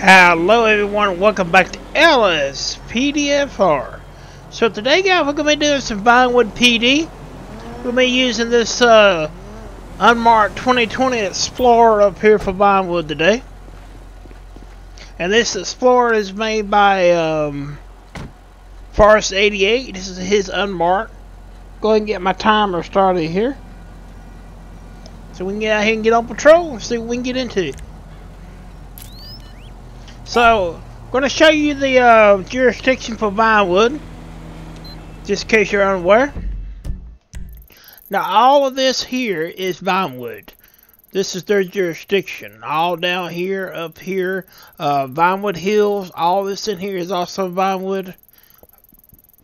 Hello everyone, welcome back to Ellis PDFR. So today guys, we're going to be doing some Vinewood PD. We'll be using this uh, unmarked 2020 Explorer up here for Vinewood today. And this Explorer is made by um, Forest 88. This is his unmarked. Go ahead and get my timer started here. So we can get out here and get on patrol and see what we can get into. So, I'm going to show you the uh, jurisdiction for Vinewood, just in case you're unaware. Now, all of this here is Vinewood. This is their jurisdiction. All down here, up here, uh, Vinewood Hills, all this in here is also Vinewood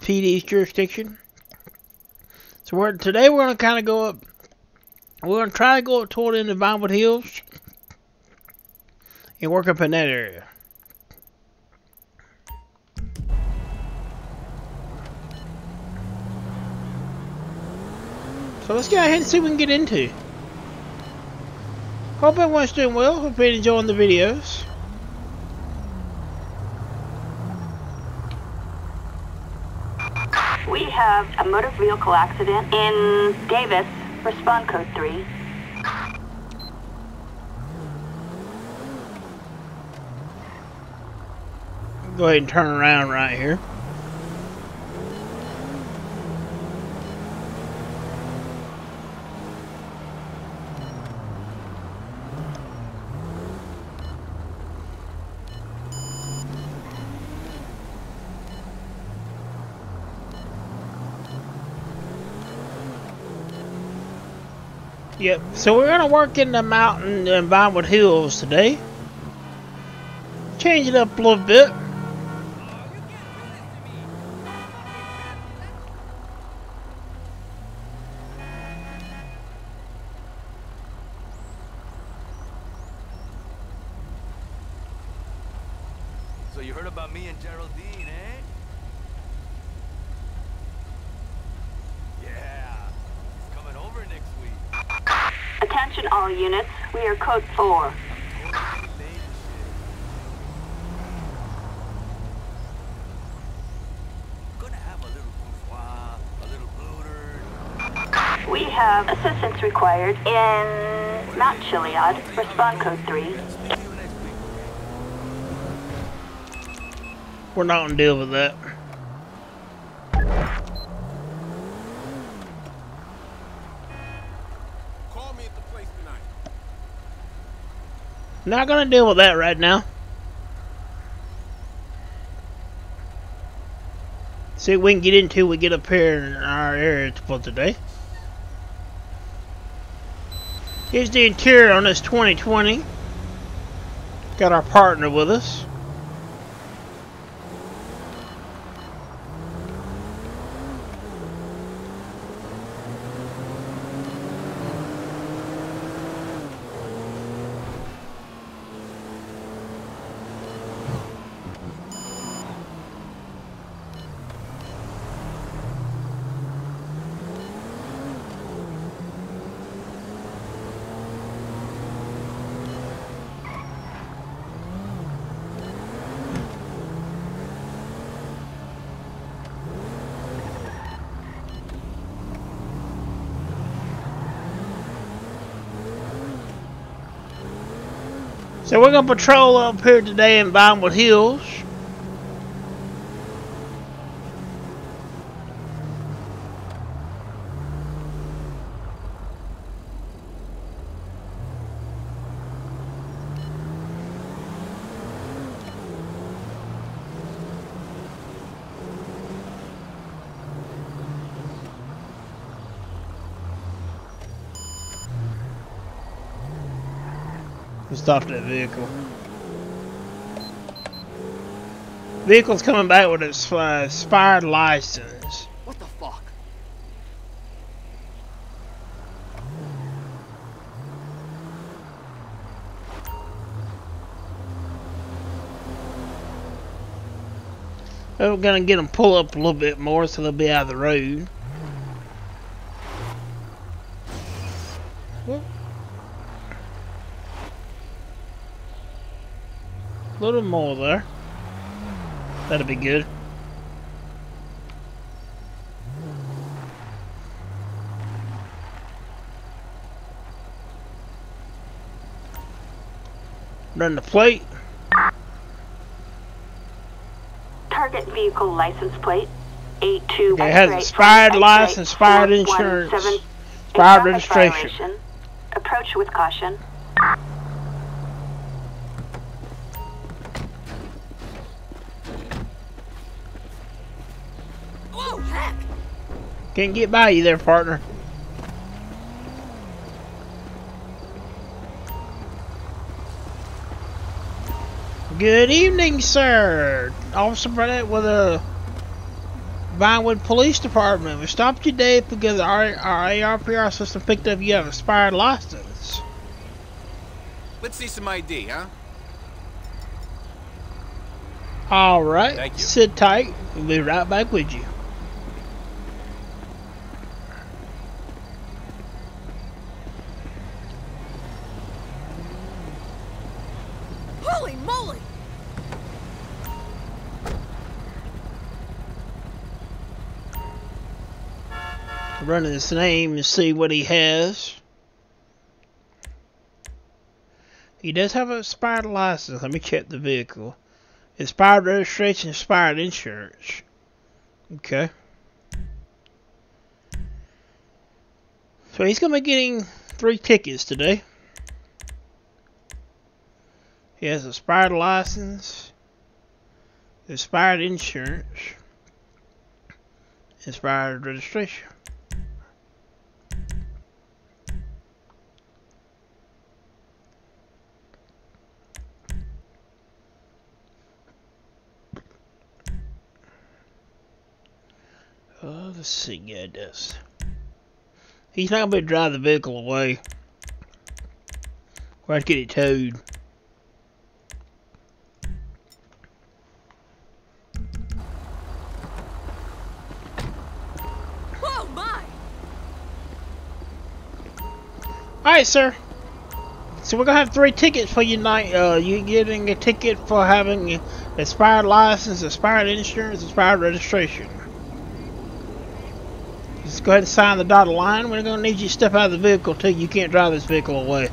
PD's jurisdiction. So we're, today we're going to kind of go up, we're going to try to go up toward into Vinewood Hills and work up in that area. So let's go ahead and see what we can get into. Hope everyone's doing well. Hope you're enjoying the videos. We have a motor vehicle accident in Davis. Respond code 3. Go ahead and turn around right here. Yep, so we're gonna work in the mountain and Vinewood Hills today. Change it up a little bit. So you heard about me and Geraldine, eh? Yeah, he's coming over next week. Attention all units. We are code 4. Gonna have a little bourgeois, a little booter. We have assistance required in Mount Chiliad. Respond code 3. See you next week. We're not gonna deal with that. Call me at the place tonight. Not gonna deal with that right now. See what we can get into we get up here in our area for today. Here's the interior on this 2020. Got our partner with us. Gonna patrol up here today in Vinewood Hills. Stopped that vehicle. Vehicle's coming back with its uh, expired license. What the fuck? We're gonna get them pull up a little bit more so they'll be out of the road. A little more there. That'll be good. Run the plate. Target vehicle license plate. 82 Okay, it has expired license, expired insurance, expired registration. Approach with caution. Can't get by you there, partner. Good evening, sir. Officer Burnett with the Vinewood Police Department. We stopped you today because our, our ARPR system picked up you have expired license. Let's see some ID, huh? All right. Thank you. Sit tight. We'll be right back with you. Holy moly! Running his name and see what he has. He does have an expired license. Let me check the vehicle. Expired registration, expired insurance. Okay. So he's going to be getting three tickets today. He has expired license, expired insurance, expired registration. Oh, let's see, yeah, it does. He's not gonna be able to drive the vehicle away. Have to get it towed. Whoa, my! Alright, sir. So we're gonna have three tickets for you tonight. Uh, you getting a ticket for having an expired license, expired insurance, expired registration. Go ahead and sign the dotted line. We're gonna need you to step out of the vehicle till you can't drive this vehicle away.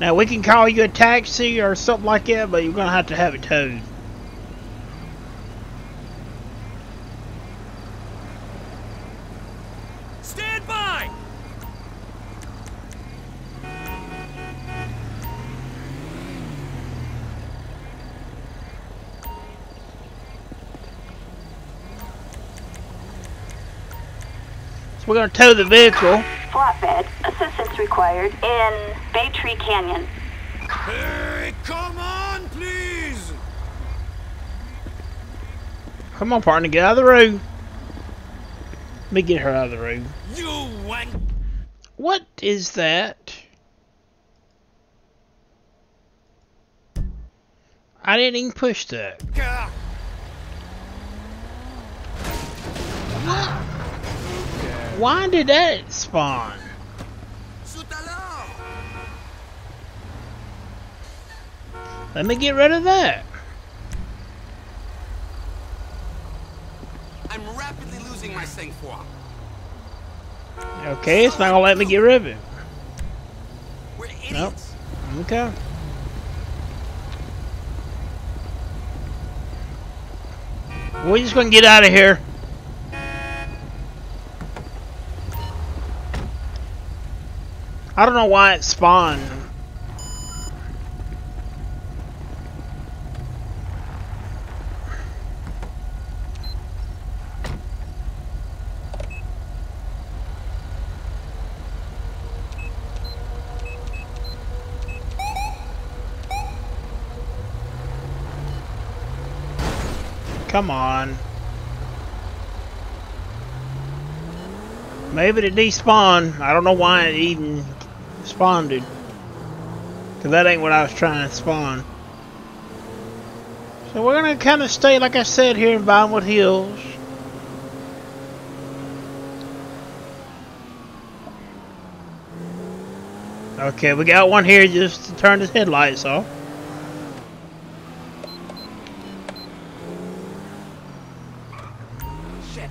Now we can call you a taxi or something like that, but you're gonna have to have it towed. So we're gonna tow the vehicle. Flatbed. Assistance required in Bay Tree Canyon. Hey, come on, please! Come on, partner, get out of the room. Let me get her out of the room. You wank! What is that? I didn't even push that. Why did that spawn? Let me get rid of that. I'm rapidly losing my sang-froid. Okay, it's not gonna let me get rid of it. We're idiots. Nope. Okay. We're just gonna get out of here. I don't know why it spawned. Come on. Maybe it despawned. I don't know why it even spawned. Because that ain't what I was trying to spawn. So we're to kind of stay, like I said, here in Vinewood Hills. Okay, we got one here just to turn his headlights off. Shit.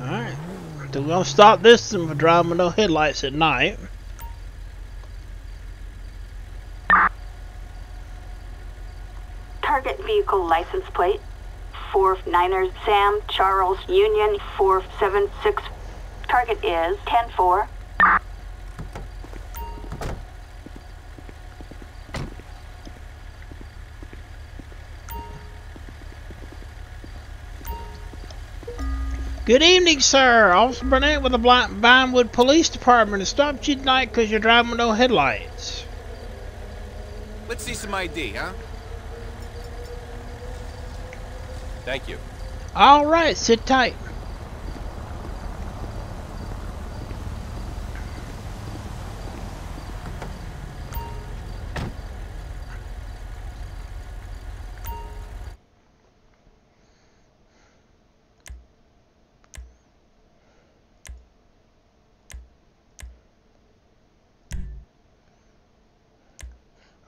Alright. So we're gonna stop this for driving with no headlights at night. Target vehicle license plate. 49ers Sam Charles Union 476. Target is 104. Good evening, sir. Officer Burnett with the Vinewood Police Department has stopped you tonight because you're driving with no headlights. Let's see some ID, huh? Thank you. All right, sit tight.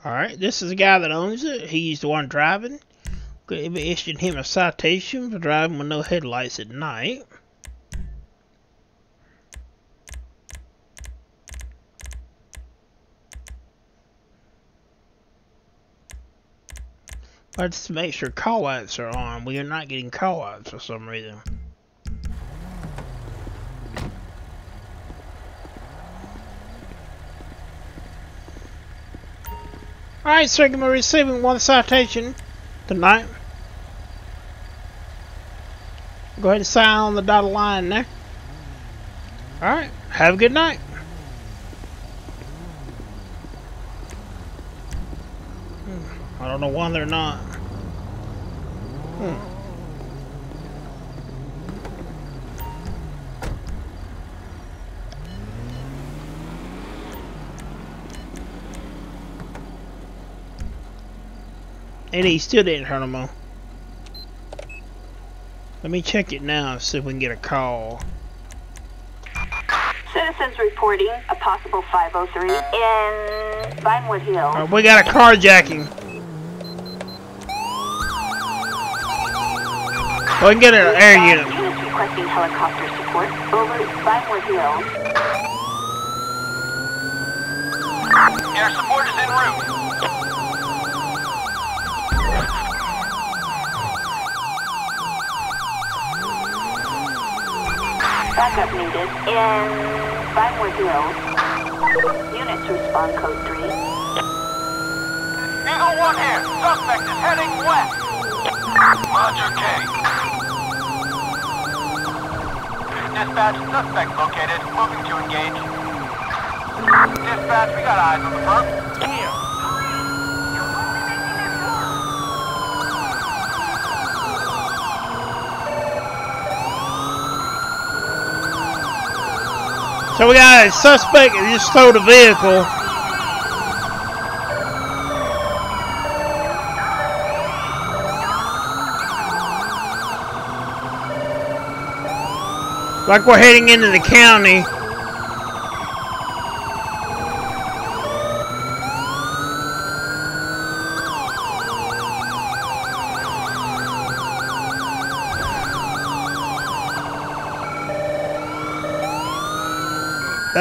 All right, this is the guy that owns it. He's the one driving. Could be issuing him a citation for driving with no headlights at night. Let's make sure call outs are on. We are not getting call outs for some reason. Alright, sir, we're receiving one citation tonight. Go ahead and sign on the dotted line there. Alright, have a good night. Hmm, I don't know why they're not. Hmm. And he still didn't hurt him on. Let me check it now and see if we can get a call. Citizens reporting a possible 503 in Vinewood Hill. Alright, we got a carjacking. We can get an air unit. Units requesting helicopter support over Vinewood Hill. Air support is en route. Backup needed in Vinewood Hills. Units respond code 3. Eagle 1 here. Suspect is heading west. Roger, K. Dispatch, suspect located. Moving to engage. Dispatch, we got eyes on the perp. Here. So we got a suspect that just stole the vehicle. Like we're heading into the county.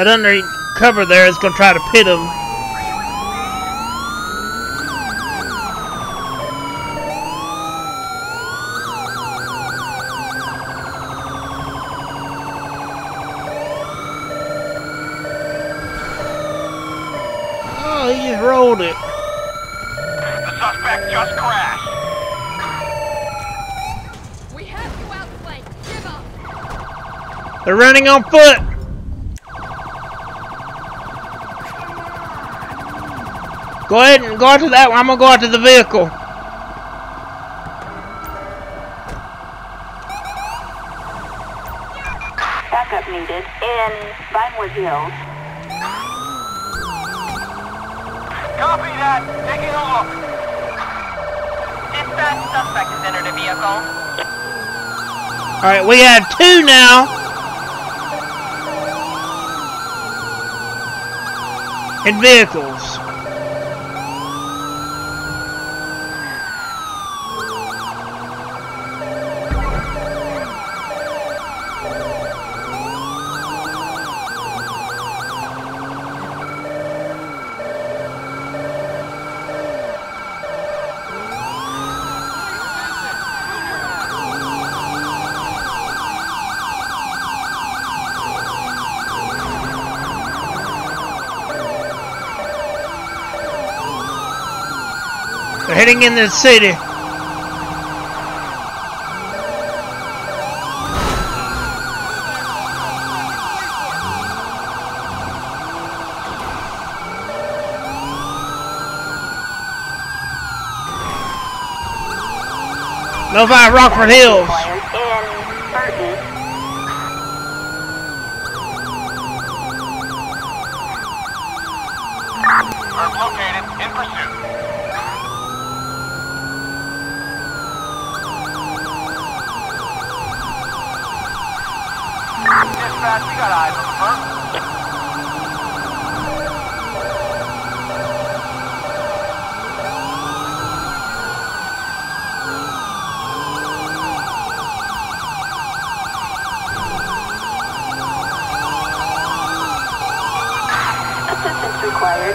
That undercover there is gonna try to pit him. Oh, he just rolled it. The suspect just crashed. We have you outflanked. Give up. They're running on foot. Go ahead and go out to that one. I'm going to go out to the vehicle. Backup needed in Vinewood Hills. Copy that. Taking a look. Dispatch suspect has entered a vehicle. Alright, we have two now. in vehicles. Heading in the city. Notify Rockford Hills. Required.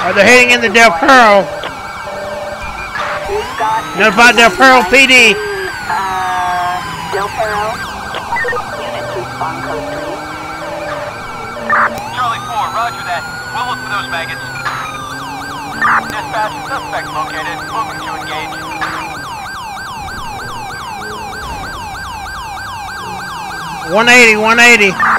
Are they heading into Del Perro? We've got Notify Del Perro PD. Del Perro. Units code 3. Charlie 4, roger that. We'll look for those maggots. Dispatch, suspect located. Moving to engage. 180, 180. Herb located.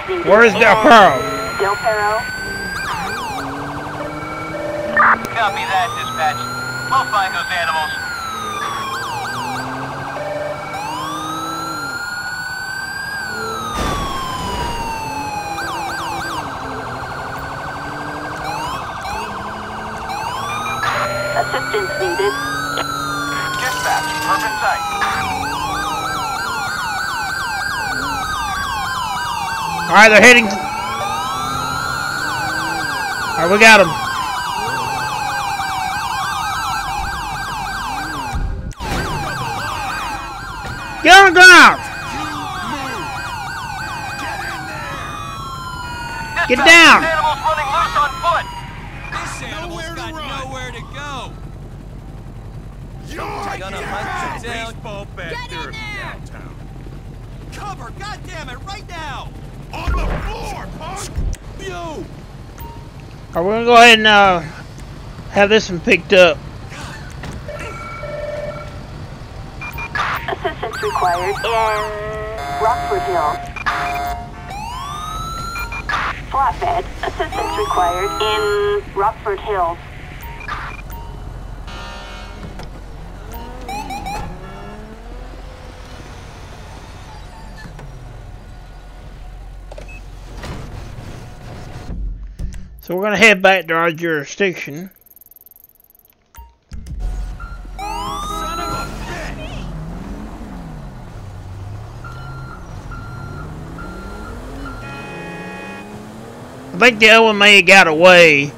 Assistance needed. Where's Del Perro? Del Perro. Copy that, dispatch. We'll find those animals. Assistance needed. Dispatch, herb in sight. Alright, they're heading. Alright, we got them. Get on the ground! Get down! Go ahead and uh, have this one picked up. Assistance required in Rockford Hill. Flatbed. Assistance required in Rockford Hills. So we're gonna head back to our jurisdiction. Bitch! think the have got away.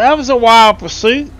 That was a wild pursuit.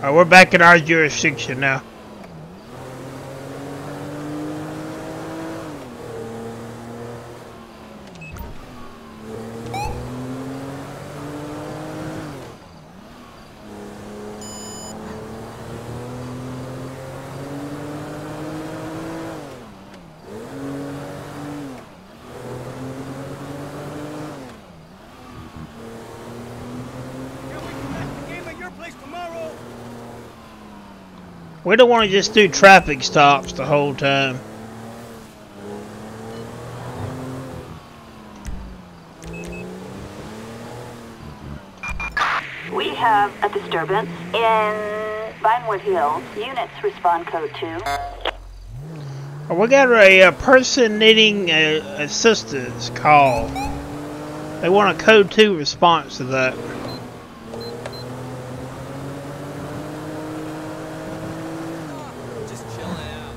We're back in our jurisdiction now. Can we commence the game at your place tomorrow? We don't want to just do traffic stops the whole time. We have a disturbance in Vinewood Hills. Units respond code 2. Oh, We got a, uh person needing uh, assistance call. They want a code 2 response to that. Just chilling out.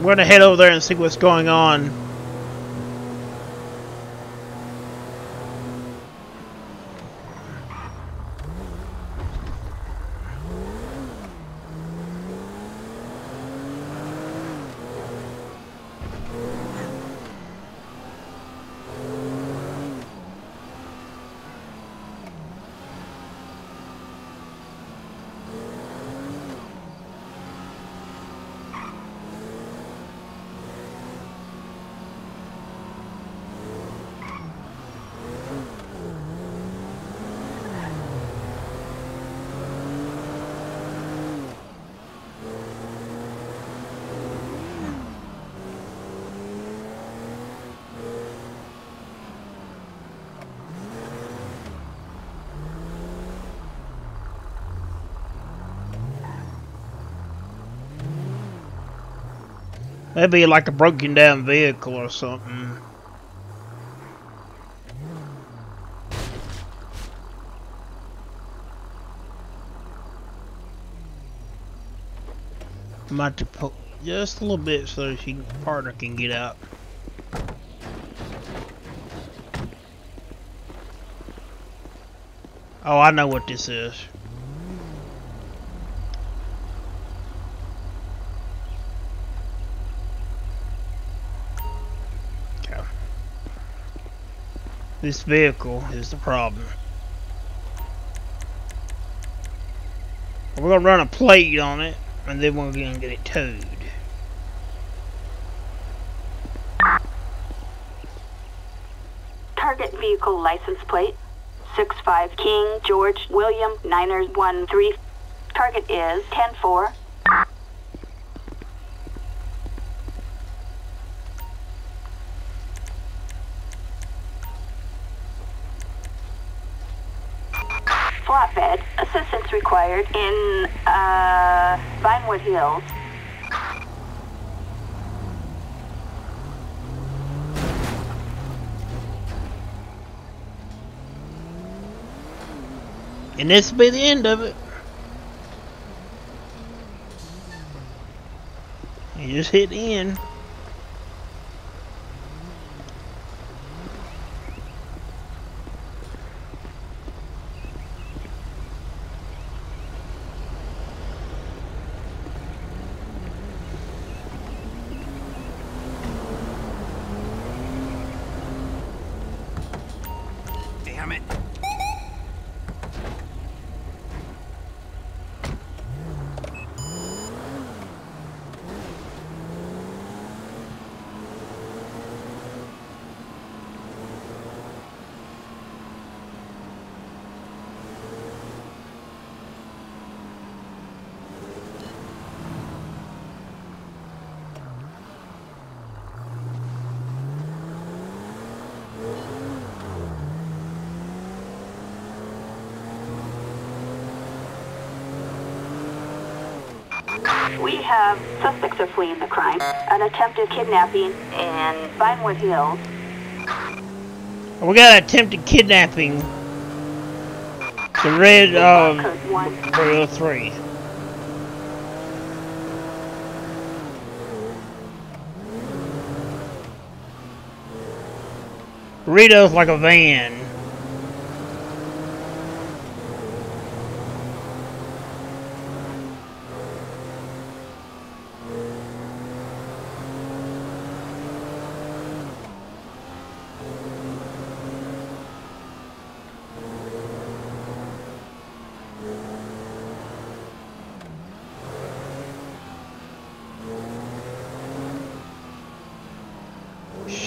We're to head over there and see what's going on. Maybe like a broken down vehicle or something. Might to pull just a little bit so she partner can get out. Oh, I know what this is. Okay. This vehicle is the problem. We're gonna run a plate on it, and then we're gonna get it towed. Target vehicle license plate 65 King George William Niners 13. Target is 104. Flatbed required in uh, Vinewood Hills. And this will be the end of it. You just hit in. We have suspects are fleeing the crime, an attempted kidnapping in Vinewood Hills. We got an attempted kidnapping. The red um Code 1. 303. Burrito's like a van.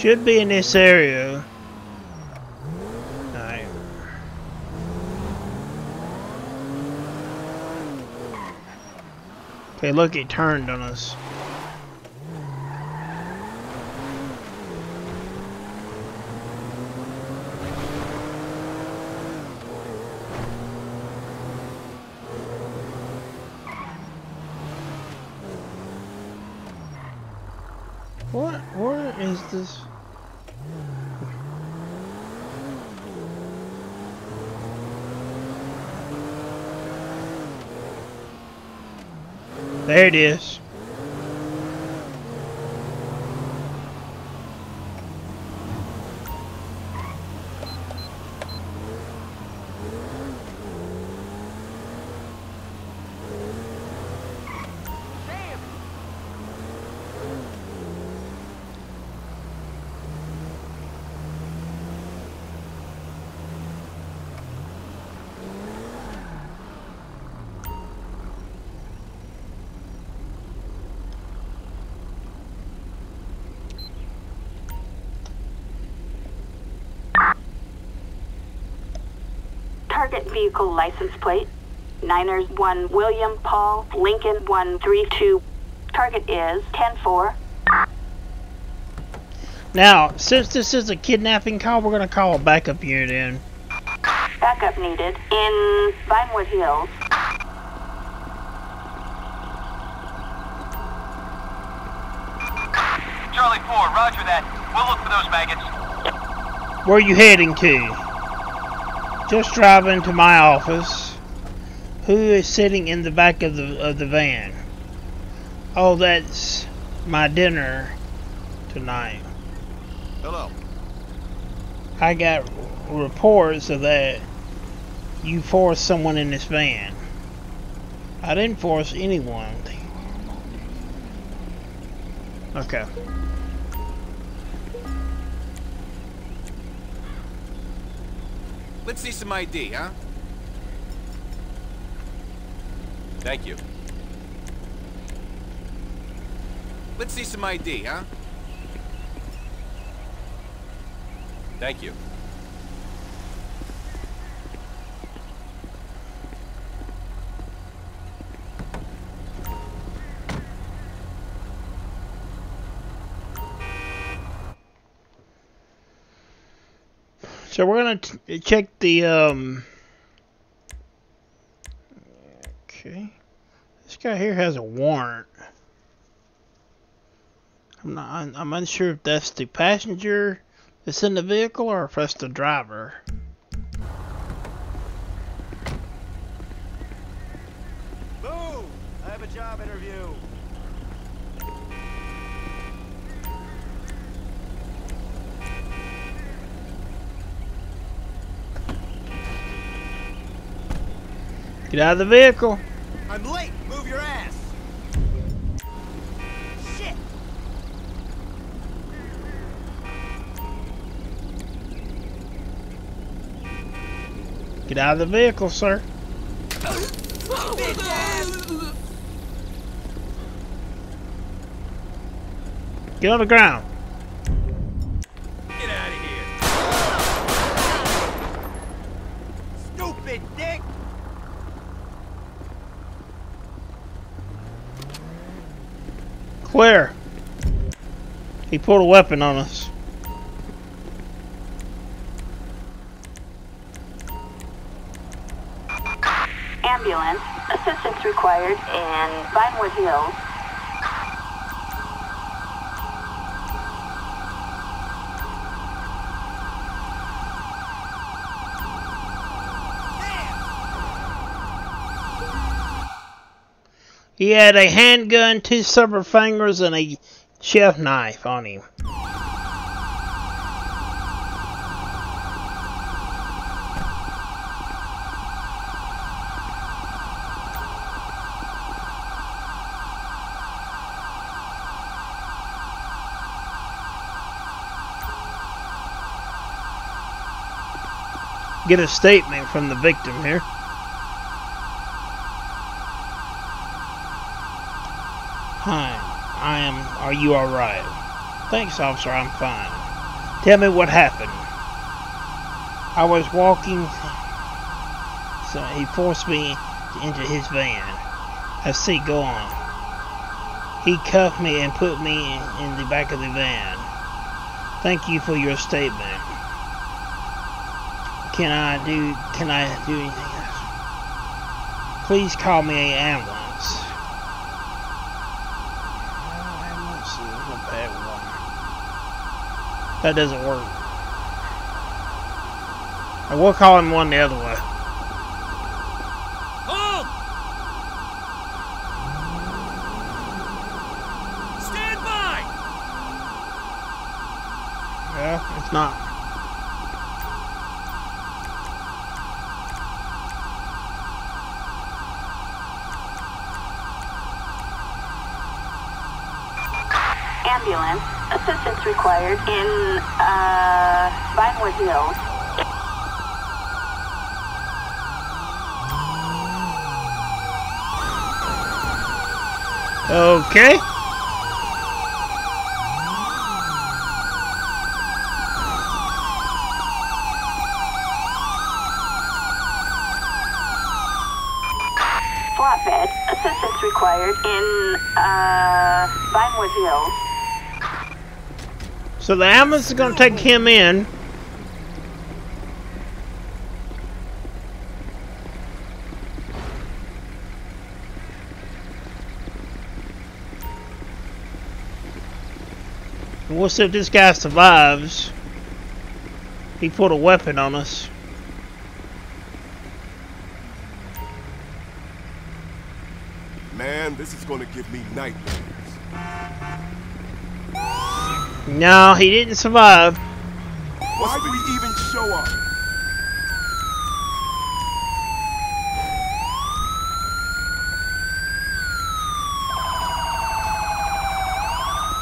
Should be in this area. Okay, look, it turned on us. What? Where is this? There it is. Target vehicle license plate. Niners 1 William Paul Lincoln 132. Target is 104. Now, since this is a kidnapping call, we're gonna call a backup unit in. Backup needed in Vinewood Hills. Charlie 4, roger that. We'll look for those maggots. Where are you heading to? Just driving to my office. Who is sitting in the back of the of the van? Oh, that's my dinner tonight. Hello. I got reports of that you forced someone in this van. I didn't force anyone. Okay. Let's see some ID, huh? Thank you. Let's see some ID, huh? Thank you. So we're gonna t check the um. Okay, this guy here has a warrant. I'm not. I'm, I'm unsure if that's the passenger that's in the vehicle or if that's the driver. Get out of the vehicle. I'm late. Move your ass. Shit. Get out of the vehicle, sir. Get on the ground. Clear. He pulled a weapon on us. Ambulance. Assistance required in Vinewood Hills. He had a handgun, two silver fingers, and a chef knife on him. Get a statement from the victim here. Are you alright? Thanks, officer, I'm fine. Tell me what happened. I was walking, so he forced me into his van. I see, go on. He cuffed me and put me in the back of the van. Thank you for your statement. Can I do, can I do anything else? Please call me an ambulance. Bad one. That doesn't work. I will call him one the other way. Stand by. Yeah, it's not. Ambulance. Required in uh, Vinewood Hills. Okay. Flatbed. Assistance required in uh, Vinewood Hills. So the ambulance is going to take him in. We'll see if this guy survives. He put a weapon on us. Man, this is gonna give me nightmares. No, he didn't survive. Why'd we even show up?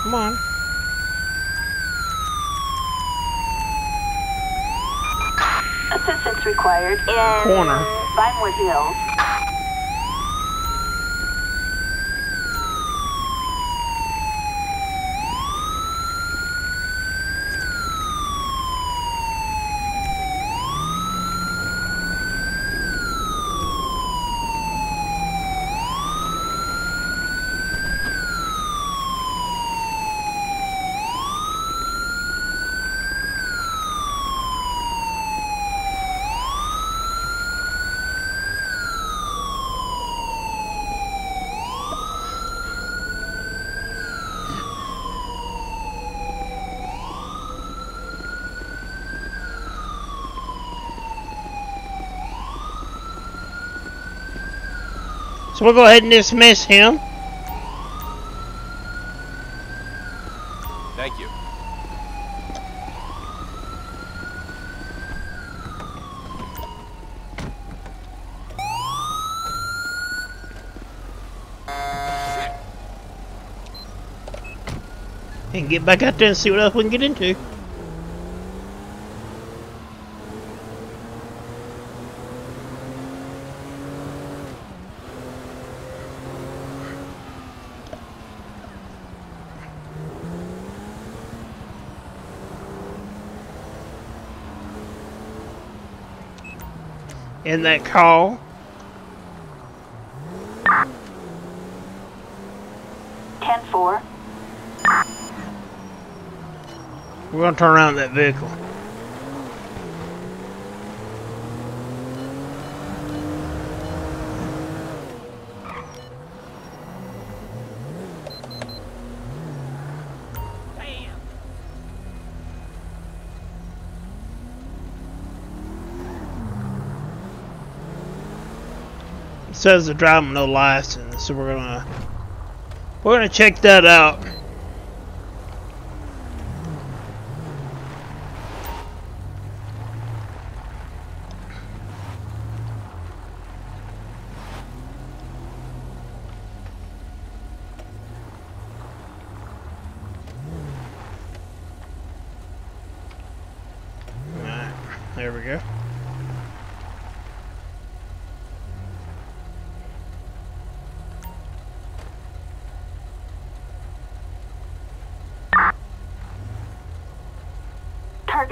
Come on. Assistance required in Corner. Vinewood Hills. So we'll go ahead and dismiss him. Thank you. And get back out there and see what else we can get into. In that call. Ten four. We're gonna turn around that vehicle. Says the driver with no license, so we're gonna we're gonna check that out. There we go.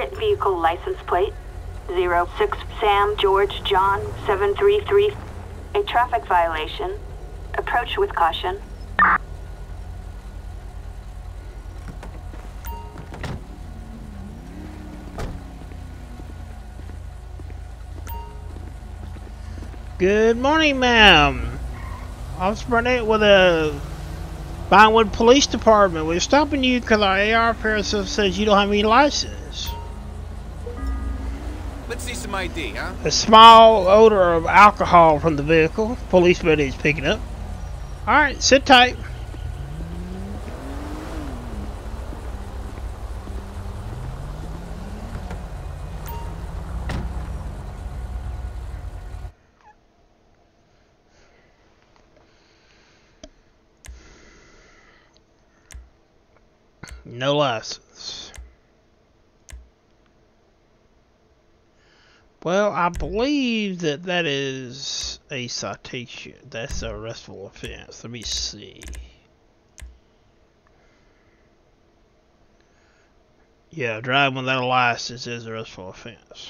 Vehicle license plate 06 Sam George John 733. A traffic violation. Approach with caution. Good morning, ma'am. Officer Burnett with the Vinewood Police Department. We're stopping you because our AR person says you don't have any license. Some ID, huh? A small odor of alcohol from the vehicle. Police buddy is picking up. Alright, sit tight. No license. Well, I believe that that is a citation. That's a arrestable offense. Let me see. Yeah, driving without a license is a arrestable offense.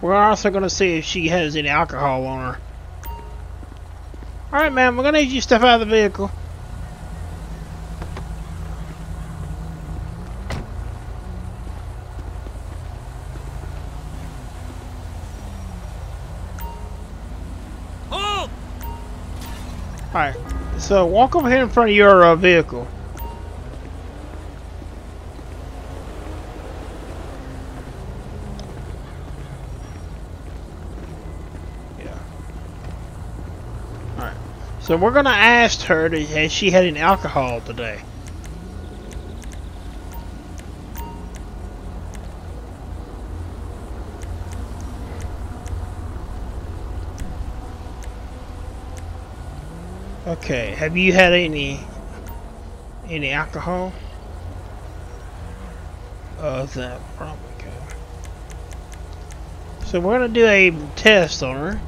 We're also going to see if she has any alcohol on her. Alright, ma'am, we're going to need you to step out of the vehicle. Hold! Alright, so walk over here in front of your uh, vehicle. Yeah. Alright, so we're gonna ask her, to, has she had any alcohol today? Okay, have you had any any alcohol? Oh, that problem? Okay. So we're gonna do a test on her.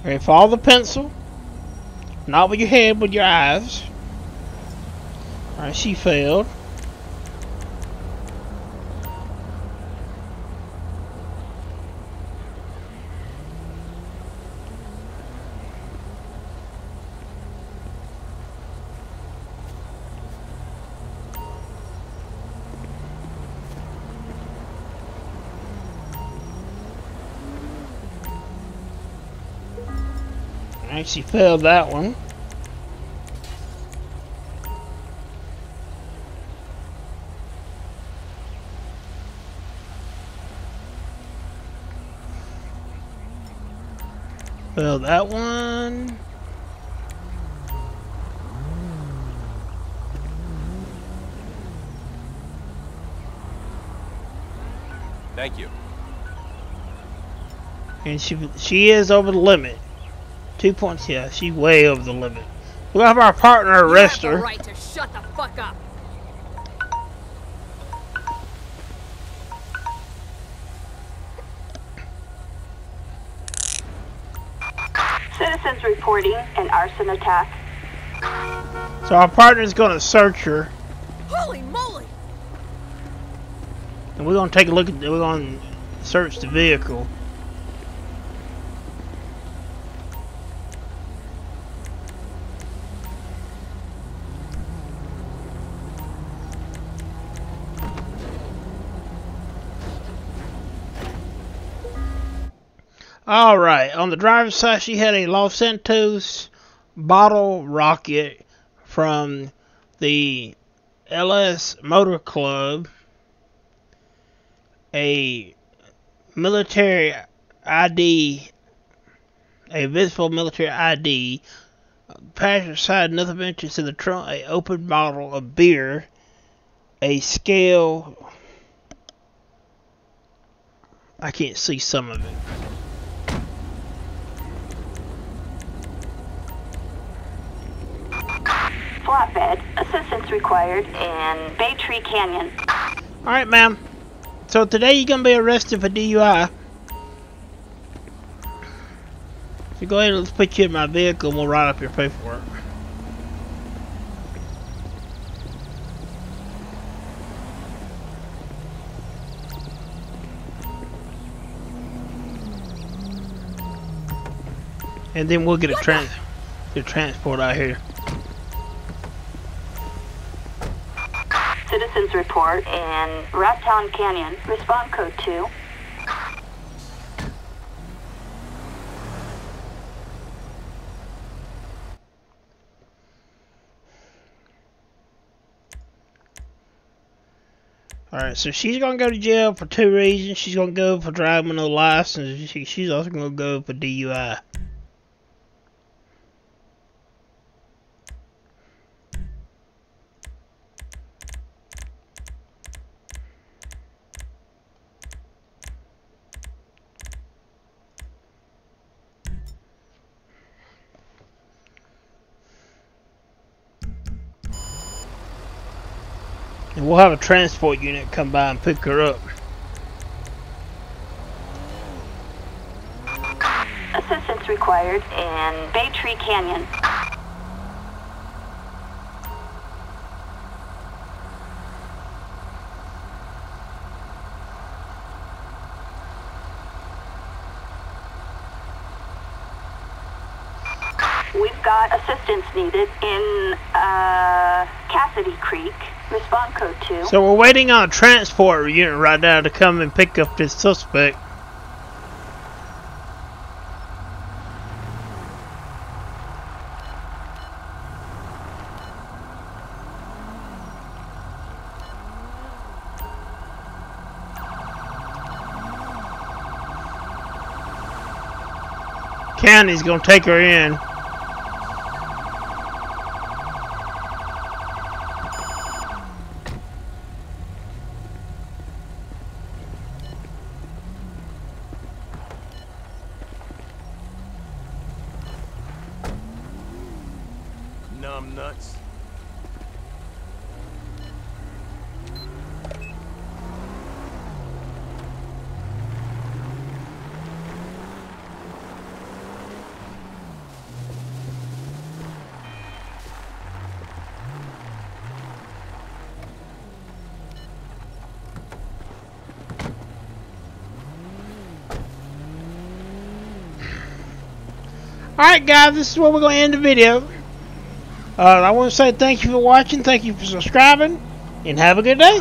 Okay, follow the pencil. Not with your head, with your eyes. Alright, she failed. think she failed that one. Failed that one. Thank you. And she she is over the limit. Two points, yeah, she's way over the limit. We'll have our partner arrest you have her. the right to shut the fuck up. Citizens reporting an arson attack. So our partner's gonna search her, Holy moly! and we're gonna take a look at. We're gonna search the vehicle. All right. On the driver's side, she had a Los Santos bottle rocket from the LS Motor Club, a military ID, a visible military ID. Passenger side, nothing interest in the trunk, a open bottle of beer, a scale. I can't see some of it. Flatbed. Assistance required in Baytree Canyon. Alright, ma'am. So today you're gonna be arrested for DUI. So go ahead and let's put you in my vehicle and we'll write up your paperwork. And then we'll get a trans get a transport out here. Report in Raton Canyon. Respond code 2. Alright, so she's gonna go to jail for two reasons. She's gonna go for driving no license. She, she's also gonna go for DUI. We'll have a transport unit come by and pick her up. Assistance required in Baytree Canyon. We've got assistance needed in Cassidy Creek. Respond code 2. So we're waiting on a transport unit right now to come and pick up this suspect. County's gonna take her in. Alright guys, this is where we're going to end the video. Uh, I want to say thank you for watching, thank you for subscribing, and have a good day.